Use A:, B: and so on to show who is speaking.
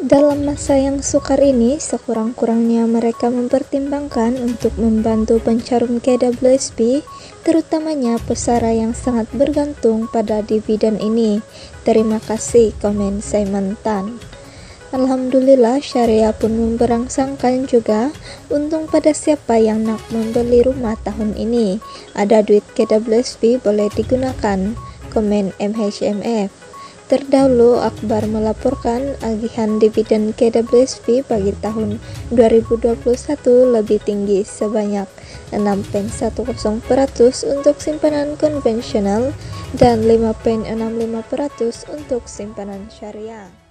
A: Dalam masa yang sukar ini, sekurang-kurangnya mereka mempertimbangkan untuk membantu pencarum KWSP, terutamanya pesara yang sangat bergantung pada dividen ini. Terima kasih, komen Simon Tan. Alhamdulillah syariah pun memberangsangkan juga untung pada siapa yang nak membeli rumah tahun ini. Ada duit KWSP boleh digunakan, komen MHMF. Terdahulu, Akbar melaporkan agihan dividen KWSP bagi tahun 2021 lebih tinggi sebanyak 6,10% untuk simpanan konvensional dan 5,65% untuk simpanan syariah.